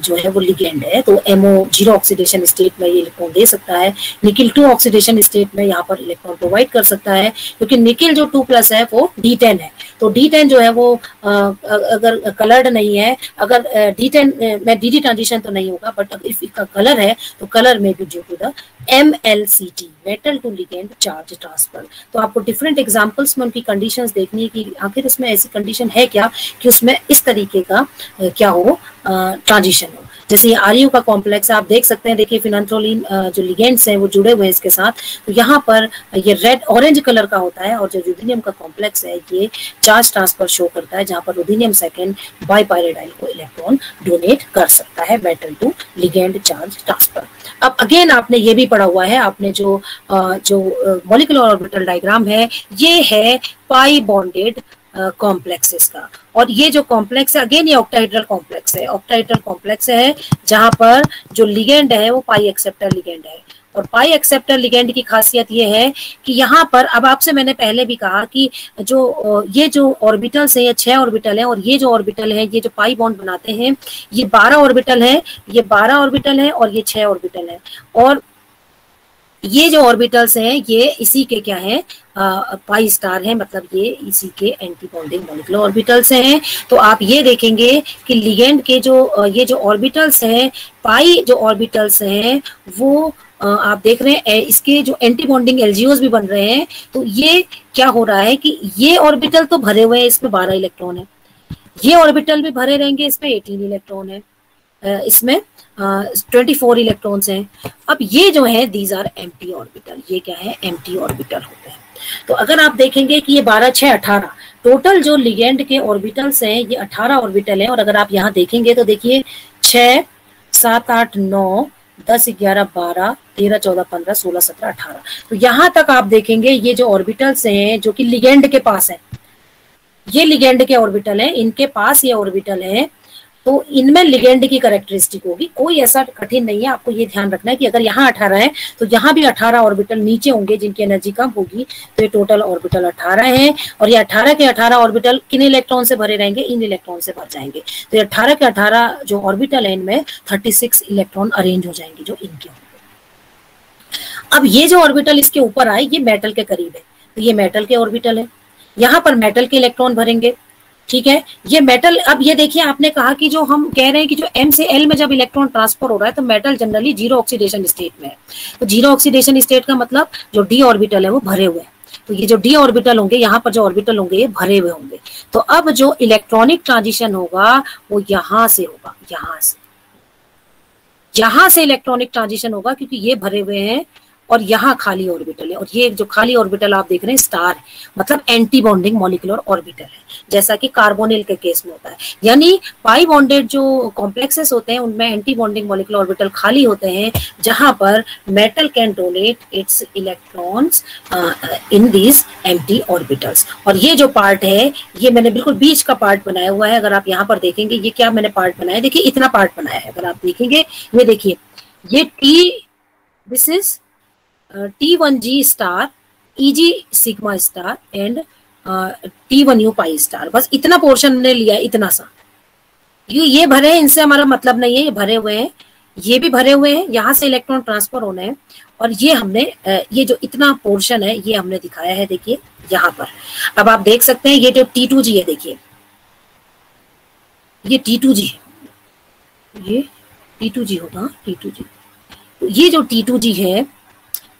जो है वो लिगेंड है। तो एमओ ज़ीरो ऑक्सीडेशन स्टेट में ये इलेक्ट्रॉन दे सकता है। निकिल टू ऑक्सीडेशन स्टेट में यहाँ पर इलेक्ट्रॉन प्रोवाइड कर सकता है, क्योंकि निकिल जो टू प्लस है, वो डी टेन है। तो डी टेन जो है वो अगर कलर्ड नहीं है, अगर डी टेन में डी डी ट्रांजिशन तो नहीं होगा बट इफ़ इसका कलर है तो कलर में भी due to the M L C T metal to ligand charge transfer तो आपको डिफरेंट एग्जाम्पल्स में उनकी कंडीशन देखनी है कि आखिर उसमें ऐसी कंडीशन है क्या कि उसमें इस तरीके का क्या हो ट्रांजिशन हो। जैसे ये आर का कॉम्प्लेक्स है, आप देख सकते हैं, देखिए फिनंथ्रोलिन जो लिगेंड्स हैं, वो जुड़े हुए हैं इसके साथ। तो यहाँ पर ये रेड ऑरेंज कलर का होता है और जो रुदीनियम का कॉम्प्लेक्स है, ये चार्ज ट्रांसफ़र शो करता है, जहाँ पर रुदीनियम सेकेंड बाईपायरेडाइल को इलेक्ट्रॉन डोनेट कर सकता है metal to ligand charge transfer अब अगेन आपने ये भी पढ़ा हुआ है, आपने जो जो मोलिकुलर ऑर्बिटल डायग्राम है, ये है पाई बॉन्डेड कॉम्प्लेक्सेस का। और ये जो कॉम्प्लेक्स है अगेन ये ऑक्टाइड्रल कॉम्प्लेक्स है। ऑक्टाइड्रल कॉम्प्लेक्स है जहाँ पर जो लिगेंड है, वो पाई एक्सेप्टर लिगेंड है। और पाई एक्सेप्टर लिगेंड की खासियत ये है कि यहाँ पर, अब आपसे मैंने पहले भी कहा कि जो ये जो ऑर्बिटल्स हैं, ये छह ऑर्बिटल हैं और ये जो ऑर्बिटल है, ये जो पाई बॉन्ड बनाते हैं, ये बारह ऑर्बिटल है, ये बारह ऑर्बिटल है और ये छह ऑर्बिटल है। और ये जो ऑर्बिटल्स हैं, ये इसी के क्या है? पाई स्टार है मतलब ये इसी के एंटी बॉन्डिंग मोलिकुलर ऑर्बिटल्स हैं। तो आप ये देखेंगे कि लिगेंड के जो ये जो ऑर्बिटल्स हैं, पाई जो ऑर्बिटल्स हैं, वो आप देख रहे हैं इसके जो एंटी बॉन्डिंग एलजीओस भी बन रहे हैं। तो ये क्या हो रहा है कि ये ऑर्बिटल तो भरे हुए हैं, इसमें बारह इलेक्ट्रॉन है। ये ऑर्बिटल भी भरे रहेंगे, इसमें एटीन इलेक्ट्रॉन है। इसमें ट्वेंटी फोर इलेक्ट्रॉन्स हैं। अब ये जो है दीज आर एम्प्टी ऑर्बिटल ये क्या है? एम्प्टी ऑर्बिटल होते हैं तो अगर आप देखेंगे कि ये बारह, छह, अठारह टोटल जो लिगेंड के ऑर्बिटल्स हैं, ये अठारह ऑर्बिटल हैं। और अगर आप यहाँ देखेंगे तो देखिए, छह, सात, आठ, नौ, दस, ग्यारह, बारह, तेरह, चौदह, पंद्रह, सोलह, सत्रह, अठारह। तो यहाँ तक आप देखेंगे, ये जो ऑर्बिटल्स हैं, जो कि लिगेंड के पास है, ये लिगेंड के ऑर्बिटल है। इनके पास ये ऑर्बिटल है तो इनमें लिगेंड की करेक्टरिस्टिक होगी। कोई ऐसा कठिन नहीं है, आपको ये ध्यान रखना है कि अगर यहाँ अठारह है तो यहाँ भी अठारह ऑर्बिटल नीचे होंगे जिनकी एनर्जी कम होगी। तो ये टोटल ऑर्बिटल अठारह है और ये अठारह के अठारह ऑर्बिटल किन इलेक्ट्रॉन से भरे रहेंगे? इन इलेक्ट्रॉन से भर जाएँगे। तो ये अठारह के अठारह जो ऑर्बिटल है इनमें थर्टी इलेक्ट्रॉन अरेंज हो जाएँगे जो इनके होंगे। अब ये जो ऑर्बिटल इसके ऊपर आए, ये मेटल के करीब है। तो ये मेटल के ऑर्बिटल है। यहाँ पर मेटल के इलेक्ट्रॉन भरेंगे। ठीक है? ये मेटल अब ये देखिए, आपने कहा कि जो हम कह रहे हैं कि जो एम से एल में जब इलेक्ट्रॉन ट्रांसफ़र हो रहा है तो metal generally zero oxidation state में है। तो ज़ीरो ऑक्सीडेशन स्टेट का मतलब जो डी ऑर्बिटल है, वो भरे हुए हैं। तो ये जो डी ऑर्बिटल होंगे, यहाँ पर जो ऑर्बिटल होंगे, ये भरे हुए होंगे। तो अब जो इलेक्ट्रॉनिक ट्रांजिशन होगा, वो यहाँ से होगा, यहाँ से। यहाँ से इलेक्ट्रॉनिक ट्रांजिशन होगा, क्योंकि ये भरे हुए हैं और यहाँ खाली ऑर्बिटल है। और ये जो खाली ऑर्बिटल आप देख रहे हैं स्टार है। मतलब एंटी बॉन्डिंग मॉलिकुलर ऑर्बिटल है। जैसा कि कार्बोनिल के केस में होता है। यानी पाई बॉन्डेड जो कॉम्प्लेक्सेस होते हैं, उनमें एंटी बॉन्डिंग मॉलिकुलर ऑर्बिटल खाली होते हैं, जहाँ पर metal can donate its electrons in these empty orbitals और ये जो पार्ट है, ये मैंने बिल्कुल बीच का पार्ट बनाया हुआ है। अगर आप यहाँ पर देखेंगे, ये क्या मैंने पार्ट बनाया देखिए, इतना पार्ट बनाया है। अगर आप देखेंगे, ये देखिए, ये T this is star E G sigma star and T one U pi star बस इतना पोर्शन ने लिया, इतना सा। ये ये भरे हैं, इनसे हमारा मतलब नहीं है, ये भरे हुए हैं। ये भी भरे हुए हैं, यहाँ से इलेक्ट्रॉन ट्रांसफ़र होने हैं। और ये हमने ये जो इतना पोर्शन है, ये हमने दिखाया है, देखिए, यहाँ पर। अब आप देख सकते हैं, ये जो टी टू जी है, देखिए। ये टी टू जी है। ये टी टू जी होगा टी टू जी ये जो टी टू जी है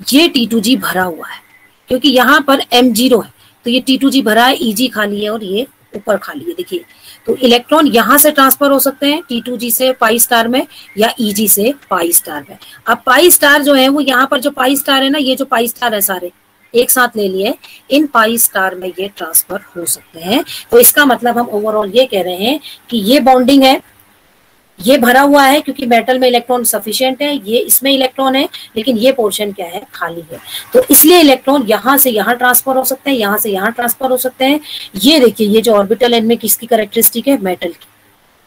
ये टी टू जी भरा हुआ है, क्योंकि यहाँ पर एम ज़ीरो है तो ये टी टू जी भरा है ई जी खाली है और ये ऊपर खाली है, देखिए। तो इलेक्ट्रॉन यहाँ से ट्रांसफ़र हो सकते हैं टी टू जी से पाई स्टार में या ई जी से पाई स्टार में। अब पाई स्टार जो है, वो यहाँ पर जो पाई स्टार है ना, ये जो पाई स्टार है सारे, एक साथ ले लिए, इन पाई स्टार में ये ट्रांसफ़र हो सकते हैं। तो इसका मतलब हम ओवरऑल ये कह रहे हैं कि ये बॉन्डिंग है ये भरा हुआ है क्योंकि मेटल में इलेक्ट्रॉन सफिशियंट है, ये इसमें इलेक्ट्रॉन है, लेकिन ये पोर्शन क्या है? खाली है। तो इसलिए इलेक्ट्रॉन यहाँ से यहाँ ट्रांसफ़र हो सकते हैं, यहाँ से यहाँ ट्रांसफ़र हो सकते हैं। ये देखिए, ये जो ऑर्बिटल एंड में किसकी करेक्टरिस्टिक है? मेटल की।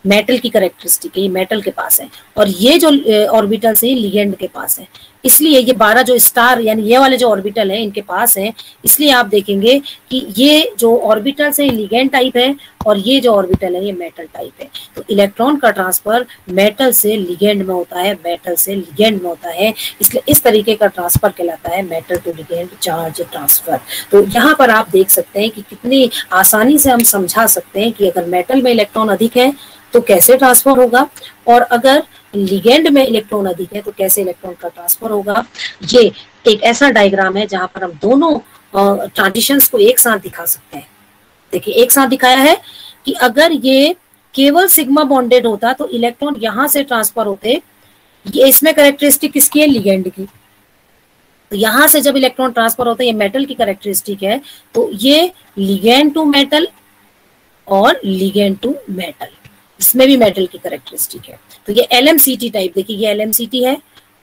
मेटल की करेक्टरिस्टिक है, ये मेटल के पास है। और ये जो ऑर्बिटल से लिगेंड के पास है। इसलिए ये बारह जो स्टार यानी ये वाले जो ऑर्बिटल है, इनके पास है। इसलिए आप देखेंगे कि ये जो ऑर्बिटल से लिगेंड टाइप है और ये जो ऑर्बिटल है, ये मेटल टाइप है। तो इलेक्ट्रॉन का ट्रांसफ़र मेटल से लिगेंड में होता है मेटल से लिगेंड में होता है। इसलिए इस तरीके का ट्रांसफ़र कहलाता है metal to ligand charge transfer तो यहाँ पर आप देख सकते हैं कि कितनी आसानी से हम समझा सकते हैं कि अगर मेटल में इलेक्ट्रॉन अधिक है तो कैसे ट्रांसफ़र होगा? और अगर लिगेंड में इलेक्ट्रॉन अधिक है तो कैसे इलेक्ट्रॉन का ट्रांसफ़र होगा? ये एक ऐसा डायग्राम है जहाँ पर हम दोनों ट्रांजिशंस को एक साथ दिखा सकते हैं। देखिए, एक साथ दिखाया है कि अगर ये केवल सिग्मा बॉन्डेड होता तो इलेक्ट्रॉन यहाँ से ट्रांसफ़र होते। ये इसमें करेक्टरिस्टिक किसकी है? लिगेंड की। तो यहाँ से जब इलेक्ट्रॉन ट्रांसफ़र होता है ये मेटल की करेक्टरिस्टिक है तो ये लिगेंड टू मेटल और लिगेंड टू मेटल इसमें भी मेटल की करेक्टरिस्टिक है। तो ये एलएमसीटी टाइप देखिए ये एलएमसीटी है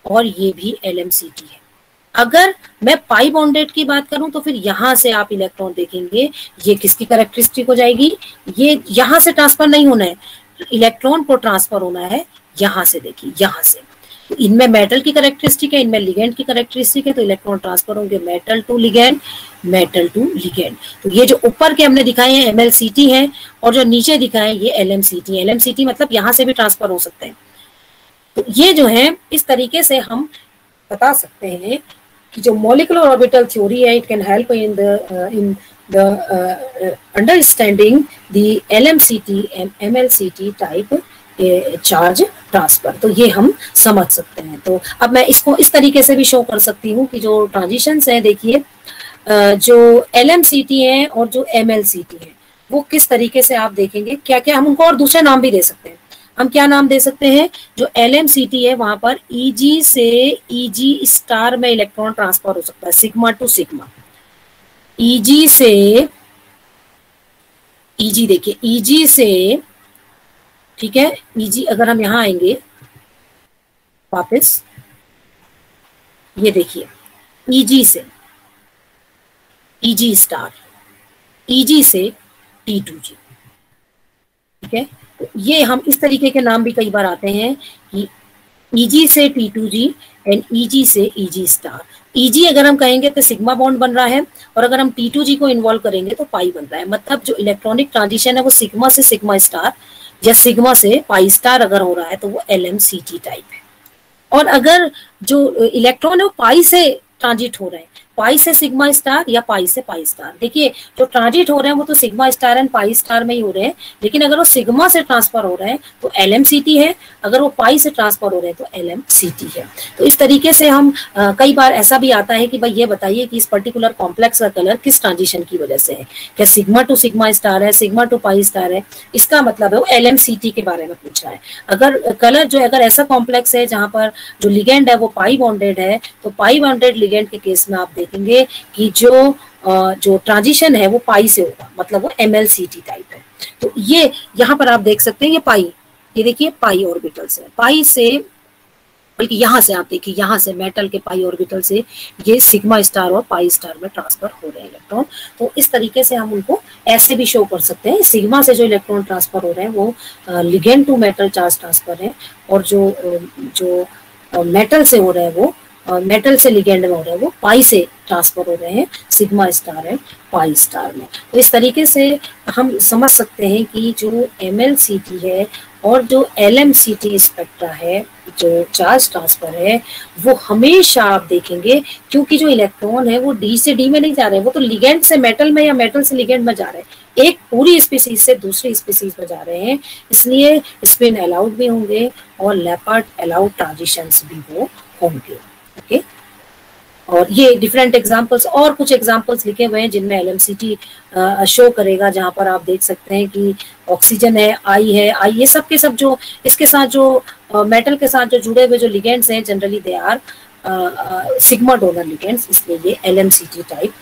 और ये भी एलएमसीटी है। अगर मैं पाई बॉन्डेड की बात करूँ तो फिर यहाँ से आप इलेक्ट्रॉन देखेंगे, ये किसकी करेक्टरिस्टिक हो जाएगी? ये यहाँ से ट्रांसफ़र नहीं होना है। इलेक्ट्रॉन को ट्रांसफ़र होना है, यहाँ से देखिए, यहाँ से। तो इनमें मेटल की करेक्टरिस्टिक है इनमें लिगेंड की करेक्टरिस्टिक है तो इलेक्ट्रॉन ट्रांसफ़र होंगे metal to ligand metal to ligand तो ये जो ऊपर के हमने दिखाए हैं एमएलसीटी है और जो नीचे दिखाए ये एलएमसीटी एलएमसीटी मतलब यहाँ से भी ट्रांसफ़र हो सकते हैं। तो ये जो है इस तरीके से हम बता सकते हैं कि जो मोलिकुलर ऑर्बिटल थ्योरी है it can help in the in the uh, understanding the LMCT and MLCT type charge transfer तो ये हम समझ सकते हैं। तो अब मैं इसको इस तरीके से भी शो कर सकती हूँ कि जो ट्रांजिशन है, देखिए जो एल है और जो एमएलसीटी है, वो किस तरीके से आप देखेंगे क्या क्या हम उनको और दूसरे नाम भी दे सकते हैं। हम क्या नाम दे सकते हैं? जो एल एम सी टी है, वहाँ पर ईजी e से ईजी e स्टार में इलेक्ट्रॉन ट्रांसफ़र हो सकता है सिग्मा टू सिग्मा ईजी से ईजी देखिए ईजी से ठीक है? ईजी अगर हम यहाँ आएँगे, वापस, ये देखिए ईजी से ईजी स्टार ईजी से टी टू जी ठीक है? तो ये हम इस तरीके के नाम भी कई बार आते हैं कि ईजी से T two G and EG से ईजी स्टार ईजी अगर हम कहेंगे तो सिग्मा बॉन्ड बन रहा है और अगर हम टी टू जी को इन्वॉल्व करेंगे तो पाई बन रहा है। मतलब जो इलेक्ट्रॉनिक ट्रांजिशन है वो सिग्मा से सिग्मा स्टार या सिग्मा से पाई स्टार अगर हो रहा है तो वो L M C T type है। और अगर जो इलेक्ट्रॉन है, वो पाई से ट्रांजिट हो रहे हैं पाई से सिग्मा स्टार या पाई से पाई स्टार। देखिए जो ट्रांजिट हो रहे हैं वो तो sigma star and pi star में ही हो रहे हैं लेकिन अगर वो सिग्मा से ट्रांसफ़र हो रहे हैं तो एलएमसीटी है। अगर वो पाई से ट्रांसफ़र हो रहे हैं तो एल है। तो इस तरीके से हम आ, कई बार ऐसा भी आता है कि भाई ये बताइए कि इस पर्टिकुलर कॉम्प्लेक्स का कलर किस ट्रांजिशन की वजह से है। क्या सिग्मा टू सिग्मा स्टार है सिग्मा टू पाई स्टार है? इसका मतलब है वो एल के बारे में पूछ है। अगर कलर जो अगर ऐसा कॉम्प्लेक्स है जहाँ पर जो लिगेंड है वो पाई बॉन्डेड है तो पाई बॉन्डेड लिगेंड के केस में आप देखेंगे कि जो जो ट्रांजिशन है वो पाई से होगा मतलब वो एम टाइप है। तो ये यहाँ पर आप देख सकते हैं ये पाई, ये देखिए पाई ऑर्बिटल है पाई से, बल्कि यहाँ से आप देखिए, यहाँ से मेटल के पाई ऑर्बिटल से ये सिग्मा स्टार और पाई स्टार में ट्रांसफ़र हो रहे हैं इलेक्ट्रॉन तो इस तरीके से हम उनको ऐसे भी शो कर सकते हैं। सिग्मा से जो इलेक्ट्रॉन ट्रांसफ़र हो रहे हैं वो ligand to metal charge transfer है। और जो जो मेटल से हो रहे हैं वो मेटल से लिगेंड में हो रहे हैं वो, पाई से ट्रांसफ़र हो रहे हैं sigma star and pi star में। तो इस तरीके से हम समझ सकते हैं कि जो एमएलसीटी है और जो एल एम सी स्पेक्ट्रा है, जो चार्ज ट्रांसफ़र है, वो हमेशा आप देखेंगे, क्योंकि जो इलेक्ट्रॉन है वो डी से डी में नहीं जा रहे, वो तो लिगेंड से मेटल में या मेटल से लिगेंड में जा रहे हैं। एक पूरी स्पीसीज से दूसरी स्पीसीज में जा रहे हैं, इसलिए स्पिन अलाउड भी होंगे और लेपर्ड अलाउड ट्रांजिशन भी वो होंगे। ओके और ये डिफरेंट एग्जांपल्स और कुछ एग्जांपल्स लिखे हुए हैं जिनमें एल शो करेगा, जहाँ पर आप देख सकते हैं कि ऑक्सीजन है आई है आई ये सब के सब जो, इसके साथ जो मेटल के साथ जो जुड़े हुए जो लिगेंड्स हैं generally they are sigma donor ligands इसलिए ये एल टाइप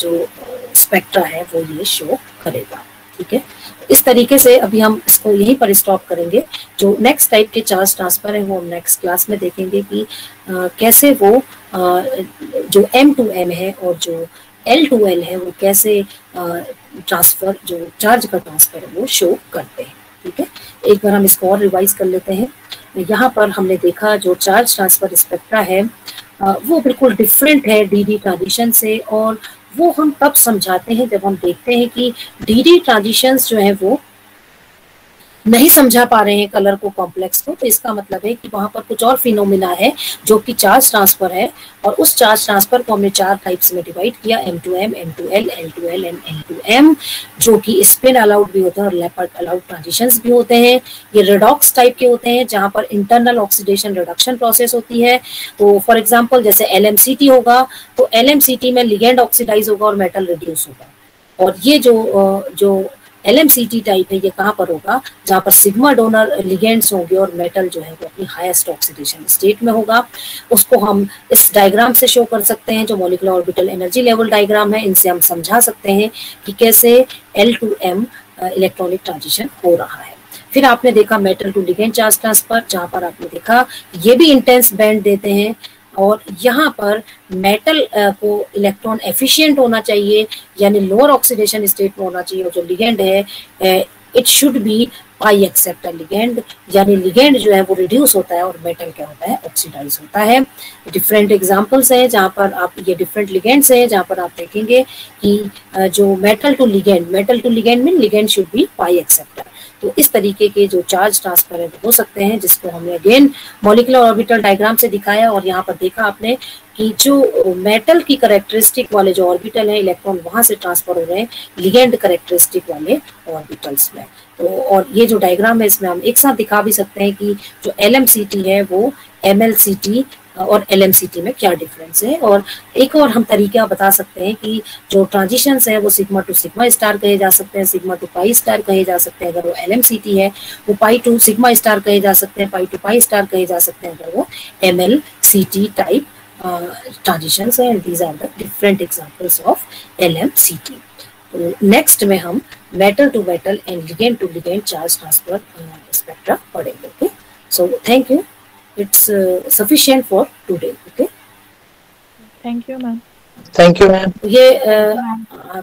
जो स्पेक्ट्रा है, वो ये शो करेगा। ठीक है? इस तरीके से अभी हम इसको यहीं पर स्टॉप करेंगे। जो नेक्स्ट टाइप के चार्ज ट्रांसफ़र है वो हम नेक्स्ट क्लास में देखेंगे कि आ, कैसे वो आ, जो एम टू एम है और जो एल टू एल है वो कैसे ट्रांसफ़र जो चार्ज का ट्रांसफ़र है वो शो करते हैं। ठीक है? एक बार हम इसको और रिवाइज कर लेते हैं। यहाँ पर हमने देखा जो चार्ज ट्रांसफ़र स्पेक्ट्रा है वो बिल्कुल डिफरेंट है डी डी ट्रांजिशन से और वो हम तब समझाते हैं जब हम देखते हैं कि डी डी ट्रांजिशंस जो है वो नहीं समझा पा रहे हैं कलर को कॉम्प्लेक्स को तो इसका मतलब है कि वहाँ पर कुछ और फिनोमिना है जो कि चार्ज ट्रांसफ़र है और उस चार्ज ट्रांसफ़र को हमने चार टाइप्स में डिवाइड किया M to M M to L L to L and L to M जो कि स्पिन अलाउड भी होते हैं और लेपर्ड अलाउड ट्रांजिशन भी होते हैं। ये रेडॉक्स टाइप के होते हैं, जहाँ पर इंटरनल ऑक्सीडेशन रिडक्शन प्रोसेस होती है। तो फॉर एग्ज़ाम्पल जैसे एल होगा तो एल में लिगेंड ऑक्सीडाइज होगा और मेटल रिड्यूस होगा। और ये जो जो LMCT टाइप है, ये कहाँ पर होगा? जहाँ पर सिग्मा डोनर लिगेंड्स होंगे और मेटल जो है वो अपनी हाईएस्ट ऑक्सीडेशन स्टेट में होगा। उसको हम इस डायग्राम से शो कर सकते हैं, जो molecular orbital energy level diagram है, इनसे हम समझा सकते हैं कि कैसे L to M electronic transition हो रहा है। फिर आपने देखा metal to ligand charge transfer जहाँ पर आपने देखा, ये भी इंटेंस बैंड देते हैं। और यहाँ पर मेटल को इलेक्ट्रॉन एफिशिएंट होना चाहिए, यानी लोअर ऑक्सीडेशन स्टेट में होना चाहिए, और जो लिगेंड है it should be pi accept ligand यानी लिगेंड जो है वो रिड्यूस होता है और मेटल क्या होता है ऑक्सीडाइज होता है। डिफरेंट एग्जांपल्स हैं जहाँ पर आप, ये डिफरेंट लिगेंड्स हैं जहाँ पर आप देखेंगे कि जो metal to ligand metal to ligand में ligand should be pi acceptor तो इस तरीके के जो चार्ज ट्रांसफ़र है, हो सकते हैं जिसको हमने अगेन मोलिकुलर ऑर्बिटल डायग्राम से दिखाया और यहाँ पर देखा आपने कि जो मेटल की करेक्टरिस्टिक वाले जो ऑर्बिटल है इलेक्ट्रॉन वहाँ से ट्रांसफ़र हो रहे हैं लिगेंड करेक्टरिस्टिक वाले ऑर्बिटल्स में। तो और ये जो डायग्राम है, इसमें हम एक साथ दिखा भी सकते हैं कि जो एल है, वो एमएलसीटी और LMCT में क्या डिफरेंस है? और एक और हम तरीका बता सकते हैं कि जो ट्रांजिशन है, वो सिग्मा टू सिग्मा स्टार कहे जा सकते हैं सिग्मा टू पाई स्टार कहे जा सकते हैं। अगर वो LMCT है, वो पाई टू सिग्मा स्टार कहे जा सकते हैं पाई टू पाई स्टार कहे जा सकते हैं। अगर वो एम एल टाइप ट्रांजिशन है and these are the different examples of L next में हम metal to metal and ligand to ligand charge transfer spectra पढ़ेंगे so thank you it's uh, sufficient for today okay Thank you, ma'am. Thank you, ma'am. ये uh,